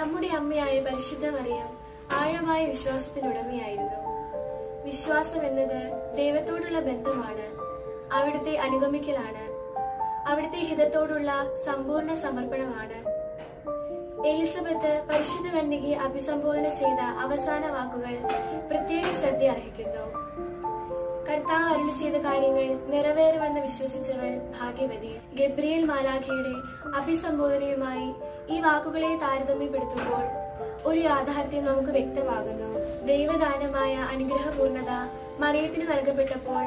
അമ്മയായ പരിശുദ്ധ മറിയം ആഴമായ വിശ്വാസത്തിനുടമയായിരുന്നു. വിശ്വാസം എന്നത് ദൈവത്തോടുള്ള ബന്ധമാണ്. അവിടുത്തെ അനുഗമിക്കലാണ്. അവിടുത്തെ ഹിതത്തോടുള്ള സമ്പൂർണ സമർപ്പണമാണ്. എലിസബത്ത് പരിശുദ്ധ കന്യകയെ അഭിസംബോധന ചെയ്ത അവസാന വാക്കുകൾ പ്രത്യേക ശ്രദ്ധ അർഹിക്കുന്നു കർത്താവ് അരുളി ചെയ്ത കാര്യങ്ങൾ നിറവേറുമെന്ന് വിശ്വസിച്ചവൾ ഭാഗ്യവതി. ഗബ്രിയേൽ മാലാഖയുടെ അഭിസംബോധനയുമായി ഈ വാക്കുകളെ താരതമ്യപ്പെടുത്തുമ്പോൾ ഒരു യാഥാർത്ഥ്യം നമുക്ക് വ്യക്തമാകുന്നു. ദൈവദാനമായ അനുഗ്രഹപൂർണത മറിയത്തിന് നൽകപ്പെട്ടപ്പോൾ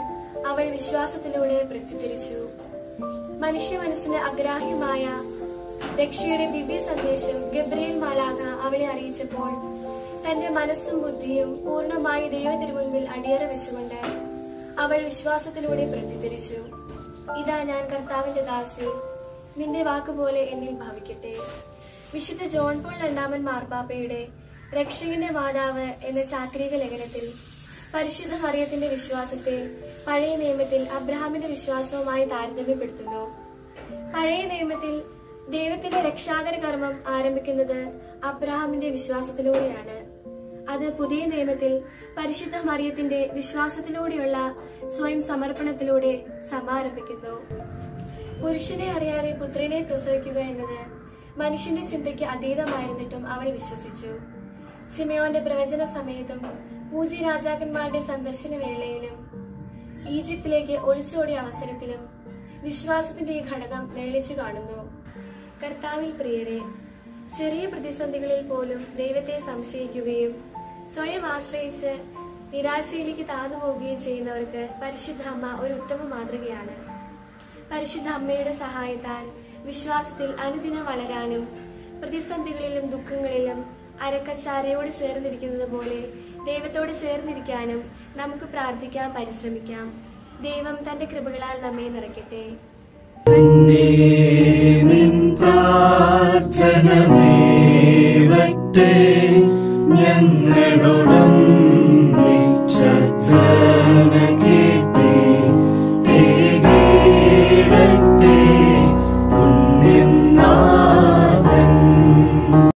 അവൾ വിശ്വാസത്തിലൂടെ പ്രത്യുദ്ധരിച്ചു മനുഷ്യ മനസ്സിന് അഗ്രാഹ്യമായ രക്ഷയുടെ ദിവ്യ സന്ദേശം ഗബ്രിയേൽ മാലാഖ അവളെ അറിയിച്ചപ്പോൾ തന്റെ മനസ്സും ബുദ്ധിയും പൂർണമായി ദൈവത്തിരുമുൻപിൽ അടിയറ വെച്ചുകൊണ്ട് അവൾ വിശ്വാസത്തിലൂടെ പ്രതികരിച്ചു. ഇതാ ഞാൻ കർത്താവിന്റെ ദാസി നിന്റെ വാക്കുപോലെ എന്നിൽ ഭവിക്കട്ടെ. വിശുദ്ധ ജോൺ പോൾ രണ്ടാമൻ മാർപ്പാപ്പയുടെ രക്ഷകന്റെ മാതാവ് എന്ന ചാക്രിക ലേഖനത്തിൽ പരിശുദ്ധ മറിയത്തിന്റെ വിശ്വാസത്തെ പഴയ നിയമത്തിൽ അബ്രഹാമിന്റെ വിശ്വാസവുമായി താരതമ്യപ്പെടുത്തുന്നു. പഴയ നിയമത്തിൽ ദൈവത്തിന്റെ രക്ഷാകര കർമ്മം ആരംഭിക്കുന്നത് അബ്രഹാമിന്റെ വിശ്വാസത്തിലൂടെയാണ്. അത് പുതിയ നിയമത്തിൽ പരിശുദ്ധ മറിയത്തിന്റെ വിശ്വാസത്തിലൂടെയുള്ള സ്വയം സമർപ്പണത്തിലൂടെ സമാരംഭിക്കുന്നു. പുരുഷനെ അറിയാതെ പുത്രനെ പ്രസവിക്കുക എന്നത് മനുഷ്യന്റെ ചിന്തയ്ക്ക് അതീതമായിരുന്നിട്ടും അവൾ വിശ്വസിച്ചു. സിമയോന്റെ പ്രവചന സമയത്തും പൂജി രാജാക്കന്മാരുടെ സന്ദർശന വേളയിലും ഈജിപ്തിലേക്ക് ഒളിച്ചോടിയ അവസരത്തിലും വിശ്വാസത്തിന്റെ ഈ ഘടകം നേളിച്ചു കാണുന്നു. കർത്താവിൽ പ്രിയരെ ചെറിയ പ്രതിസന്ധികളിൽ പോലും ദൈവത്തെ സംശയിക്കുകയും സ്വയം ആശ്രയിച്ച് നിരാശയിലേക്ക് താന്നു പോവുകയും ചെയ്യുന്നവർക്ക് പരിശുദ്ധ അമ്മ ഒരു ഉത്തമ മാതൃകയാണ്. പരിശുദ്ധ അമ്മയുടെ സഹായത്താൽ വിശ്വാസത്തിൽ അനുദിനം വളരാനും പ്രതിസന്ധികളിലും ദുഃഖങ്ങളിലും അരക്കച്ചാരയോട് ചേർന്നിരിക്കുന്നത് പോലെ ദൈവത്തോട് ചേർന്നിരിക്കാനും നമുക്ക് പ്രാർത്ഥിക്കാൻ പരിശ്രമിക്കാം. ദൈവം തന്റെ കൃപകളാൽ നമ്മെ നിറയ്ക്കട്ടെ. പ്രാർത്ഥന